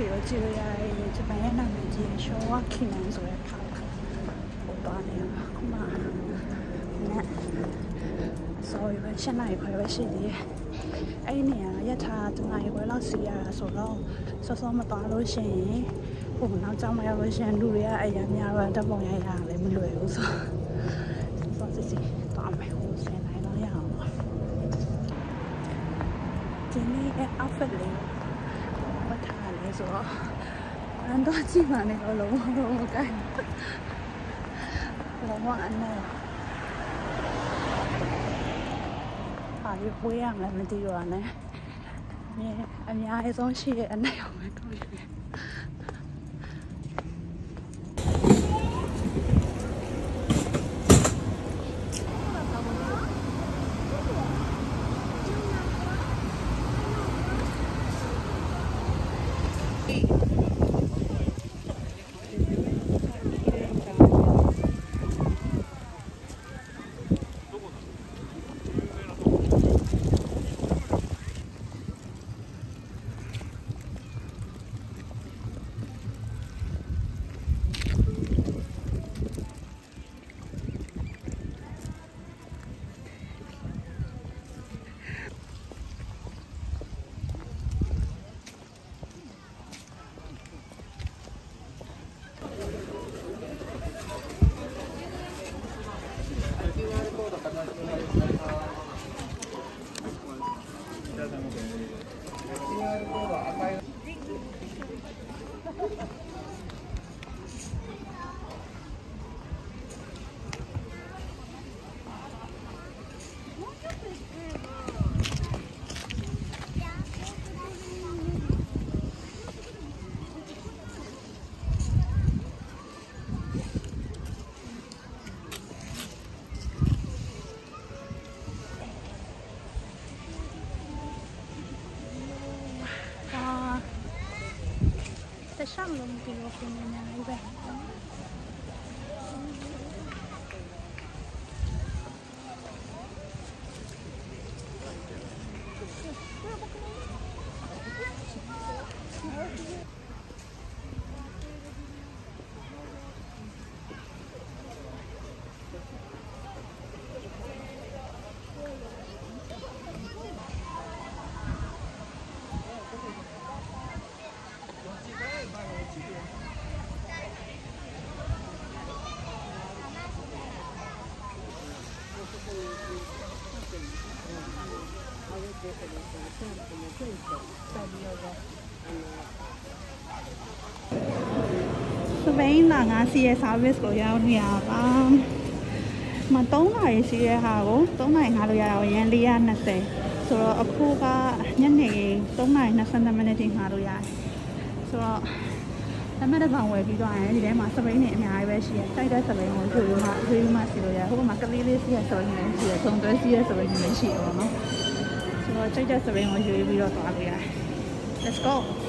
ကြည့်လို့ရတယ်ဂျပန်ရဲ့နာမည်ကြီးရှောဝါခီနန်ဆိုတဲ့ခါဟိုပါနေမှာခုမှနဲ့ sorry ပဲရှင်းနိုင်ခွဲပဲရှိသေးတယ်အဲ့ဒီနေရာရထားတနားရီခွဲလောက်စီရတာဆိုတော့စောစောမသွားလို့ရှိရင်ဟိုနောက်ကြောင်မရောက်လို့ရှိရင်လူတွေကအရာများတော့တပ်ပုံရရလည်းမလွယ်ဘူးဆိုစောစစ်စစ်သွားမယ်ဟိုဆယ်နိုင်တော့ရအောင်ပါဒီနေ့ outfit လေးဝတ်ထား လဲဆိုတော့အန်တော့ကြည့်မှလည်းလုံးဝလုံးဝကိုင်းလုံးဝအနဲ့ဟာရွေးရမယ်မသိတော့နဲ့အများဆုံးရှိရဲ့အနဲ့အောင်ပဲကောင်းတယ် utang. Lumukilok yung mga. ရဲ့ဒီလိုဆိုတော့ဆက်ပြီးတော့ဆက်ပြီးတော့စပိန်လာငါစီရဲ့ service ကိုရောက်နေရပါမ3နာရီရှိတဲ့ဟာကို3နာရီငါလို့ရတာကိုရန်420ဆိုတော့အခုကညနေ3နာရီ22မိနစ်တိငါလို့ရတယ်ဆိုတော့အမတ်တစ်ပောင်ဝယ်ပြီးသွားရင်ဒီထဲမှာစပိန်နဲ့အများကြီးပဲရှိရတိုက်တဲ့စပိန်ကိုဖြိုးပြီးမှဖြိုးပြီးမှစီလို့ရဟိုမှာကလေးလေးစီရစပိန်နဲ့ရှိရသုံးသွဲစီရစပိန်နဲ့ရှိရပါတော့ တော့တိုက်တဲ့စပိန်ကိုကျွေးပြီးတော့သွားလို့ရတယ် let's go ။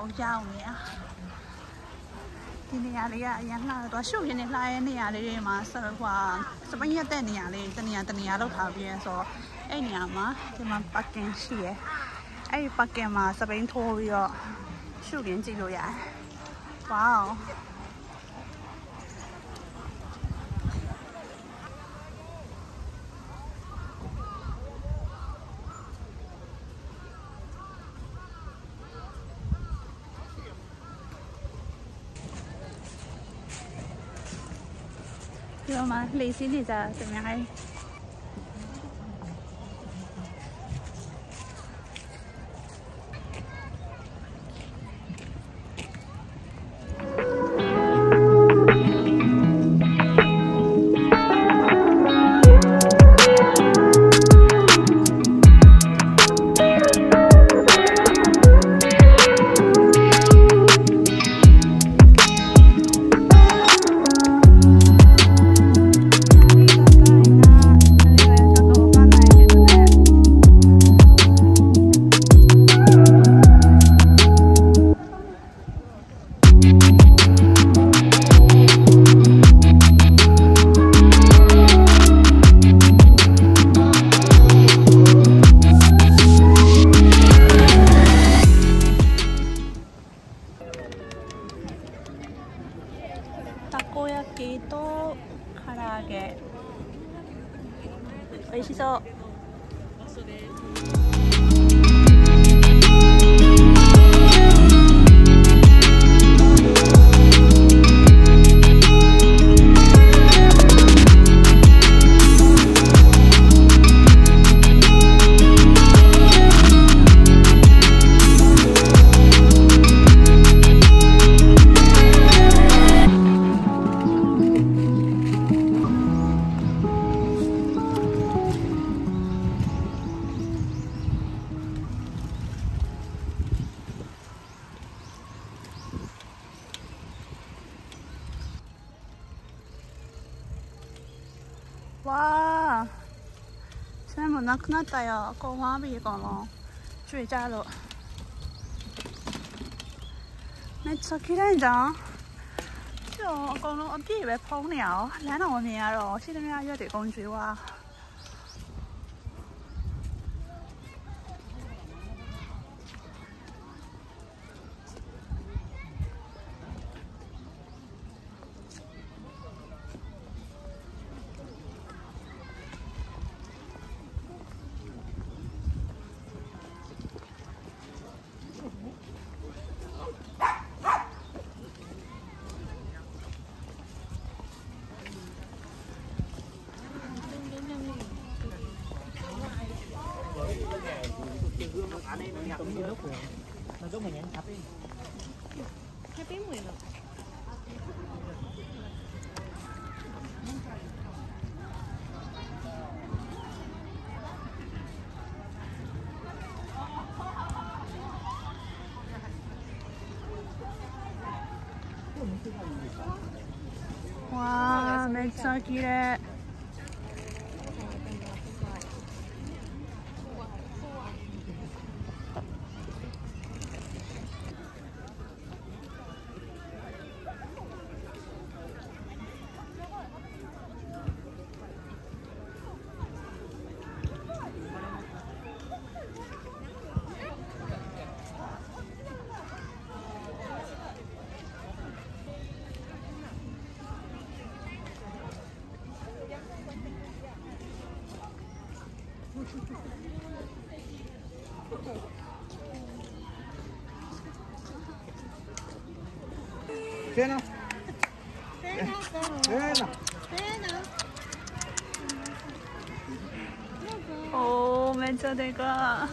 တဲ့နေရာကိုရောက်နေရဒီနေရာလေးကအရင်လှတော့ရှုပ်ရင်းနဲ့လှရဲနေရာလေးတွေမှာဆဟွာစပိန်ရက်တဲ့နေရာလေးတနေရာတနေရာလောက်ထားပြီးရဆိုတော့အဲ့နေရာမှာဒီမှာပါကင်ရှိရယ်အဲ့ဒီပါကင်မှာစပိန်ထိုးပြီးတော့ရှုပ်ရင်းကြည့်လို့ရတယ်ဝေါ 知道吗？内心的在怎么样美味しそう。 全部なくなったよこうワビーこの睡着了めっちゃ綺麗じゃん今日このအပြည့်ပဲဖုံးနေရအောင်လမ်းတော်မြင်ရတော့ရှိသမျှရွက်တွေအကုန်ကျွေး Magawin yan, happy. Happy mo yun. Wow, that's so cute. Pena. Pena. Pena. Pena. 오, 맨저 내가.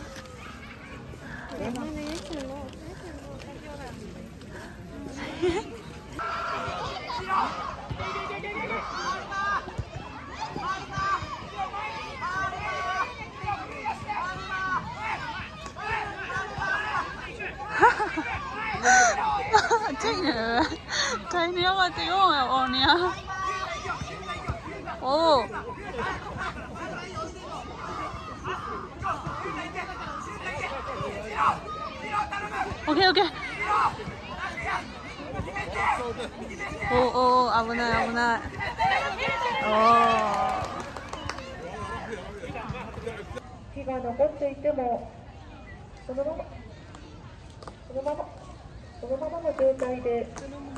OK OK。おお危ない危ない。お火が残っていてもそのままそのままそのままの状態で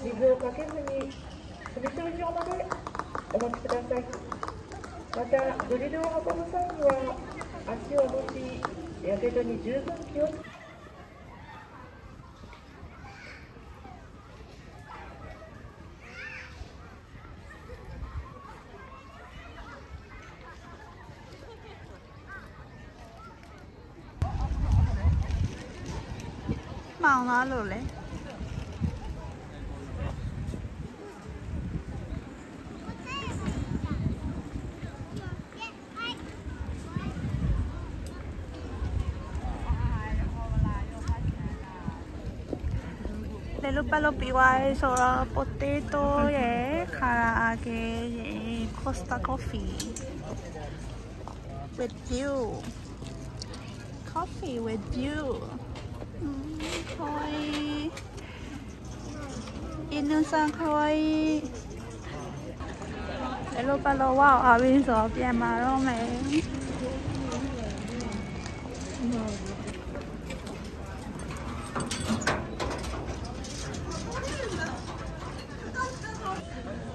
水をかけずに踏み通しをまでお待ちくださいまたドリルを運ぶ際には足を持ちやけどに十分気をつけ halol eh. Lalo piwai sora potato ye karaage ye Costa coffee with you. Coffee with you. かわいい。犬さんかわいい。エロパロワオアウィンソーピアマロメ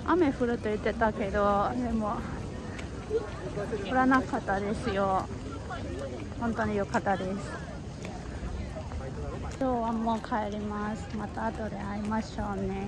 雨降ると言ってたけどでも降らなかったですよ。本当に良かったです。今日はもう帰ります。また後で会いましょうね。